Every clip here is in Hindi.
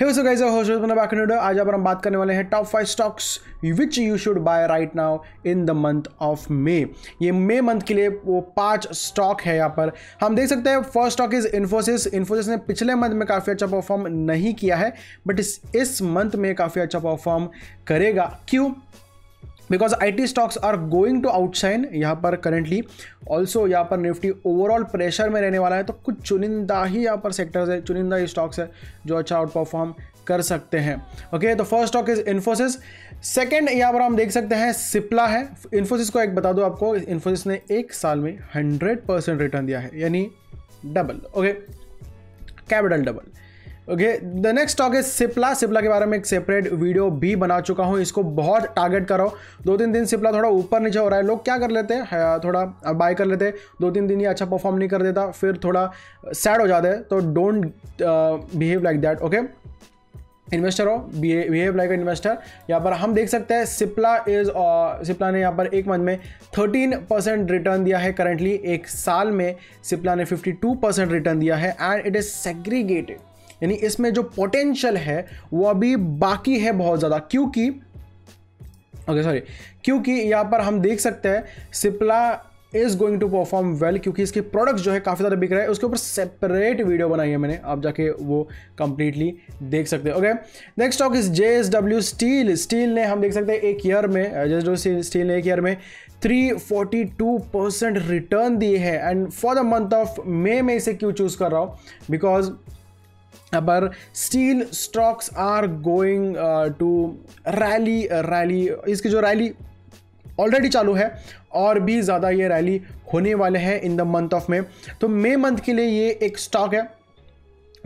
हे सो गाइस होस्ट बना बैक वीडियो आज अपन हम बात करने वाले हैं top five stocks which you should buy right now in the month of May ये मे मंथ के लिए वो पाँच स्टॉक है यहाँ पर। हम देख सकते हैं first stock is Infosys Infosys ने पिछले मंथ में काफ़ी अच्छा परफॉर्म नहीं किया है बट इस मंथ में काफ़ी अच्छा परफॉर्म करेगा। क्यों? Because I T stocks are going to outshine यहाँ पर करेंटली ऑल्सो यहाँ पर निफ्टी ओवरऑल प्रेशर में रहने वाला है तो कुछ चुनिंदा ही यहाँ पर सेक्टर्स है, चुनिंदा ही स्टॉक्स है जो अच्छा आउट परफॉर्म कर सकते हैं। ओके तो first stock is Infosys second यहाँ पर हम देख सकते हैं सिप्ला है। इन्फोसिस को एक बता दो आपको इन्फोसिस ने एक साल में हंड्रेड परसेंट रिटर्न दिया है, यानी double okay capital double okay the next stock is Cipla Cipla के बारे में एक सेपरेट वीडियो भी बना चुका हूँ। इसको बहुत टारगेट करो। दो तीन दिन सिप्ला थोड़ा ऊपर नीचे हो रहा है। लोग क्या कर लेते हैं? थोड़ा बाय कर लेते हैं। दो तीन दिन ही अच्छा परफॉर्म नहीं कर देता। फिर थोड़ा सैड हो जाते हैं। तो don't behave like that okay investor हो बिहेव लाइक इन्वेस्टर यहाँ पर हम देख सकते हैं सिप्ला इज़ सिप्ला ने यहाँ पर एक मंथ में 13 परसेंट रिटर्न दिया है करंटली एक साल में सिप्ला ने 52 परसेंट रिटर्न दिया है। एंड इट इज़ सेग्रीगेटेड यानी इसमें जो पोटेंशियल है, वो अभी बाकी है बहुत ज़्यादा। क्योंकि ओके सॉरी क्योंकि यहाँ पर हम देख सकते हैं Cipla is going to perform well क्योंकि इसके प्रोडक्ट्स जो है काफ़ी ज़्यादा बिक रहे हैं। उसके ऊपर सेपरेट वीडियो बनाई है मैंने, आप जाके वो कंप्लीटली देख सकते हैं okay next stock is J S W steel steel ने हम देख सकते हैं एक ईयर में जे एस डब्ल्यू स्टील ने एक ईयर में 342 परसेंट रिटर्न दिए हैं। And for the month of May में इसे क्यों चूज़ कर रहा हूँ? बिकॉज़ पर steel stocks are going to rally rally, इसकी जो रैली ऑलरेडी चालू है, और भी ज़्यादा ये रैली होने वाले हैं in the month of May. तो मे मंथ के लिए ये एक स्टॉक है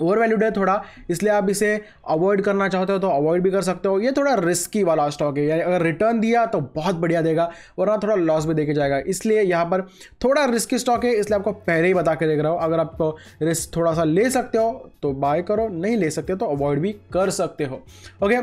ओवर वैल्यूड है थोड़ा, इसलिए आप इसे अवॉइड करना चाहते हो तो अवॉइड भी कर सकते हो। ये थोड़ा रिस्की वाला स्टॉक है, यानी अगर रिटर्न दिया तो बहुत बढ़िया देगा, वरना थोड़ा लॉस भी देखे जाएगा। इसलिए यहाँ पर थोड़ा रिस्की स्टॉक है, इसलिए आपको पहले ही बता के देख रहा हूँ। अगर आप रिस्क थोड़ा सा ले सकते हो तो बाय करो, नहीं ले सकते तो अवॉइड भी कर सकते हो। Okay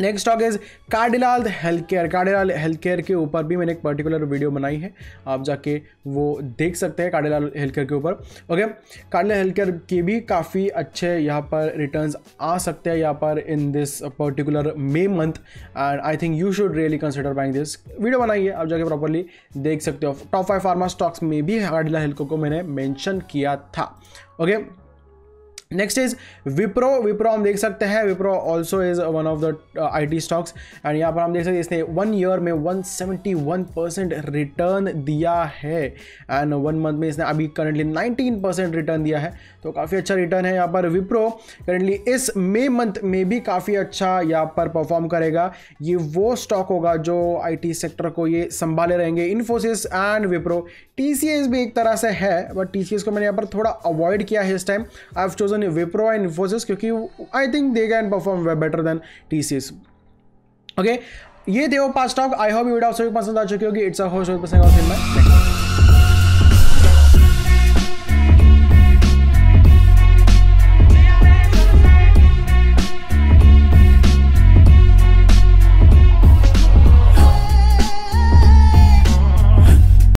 next stock is Cadila health care Cadila health care के ऊपर भी मैंने एक पर्टिकुलर वीडियो बनाई है। आप जाके वो देख सकते हैं कार्डिलाल हेल्थ केयर के ऊपर। ओके कार्डिलाल हेल्थ केयर के भी काफ़ी अच्छे यहाँ पर रिटर्न्स आ सकते हैं यहाँ पर in this particular May month and I think you should really consider buying this video बनाई है। आप जाके प्रॉपरली देख सकते हो। टॉप फाइव फार्मा स्टॉक्स में भी कार्डिलाल हेल्थ को मैंने मैंशन किया था। Okay okay? Next is Wipro Wipro हम देख सकते हैं। Wipro also is one of the I T stocks and यहाँ पर हम देख सकते हैं, इसने वन ईयर में 171 परसेंट रिटर्न दिया है एंड वन मंथ में इसने अभी करंटली 19 परसेंट रिटर्न दिया है। तो काफ़ी अच्छा रिटर्न है यहाँ पर विप्रो करंटली इस मे मंथ में भी काफ़ी अच्छा यहाँ पर परफॉर्म करेगा। ये वो स्टॉक होगा जो आईटी सेक्टर को ये संभाले रहेंगे। इन्फोसिस एंड विप्रो टीसीएस भी एक तरह से है बट टीसीएस को मैंने यहाँ पर थोड़ा अवॉइड किया है इस time I have chosen Wipro and Infosys क्योंकि I think they can perform better than T C S okay ये थे वो पास स्टॉक आई होप वीडियो आप सभी पसंद आ चुकी होगी. इट्स अ होस्ट पसंद